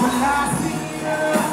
When I see you.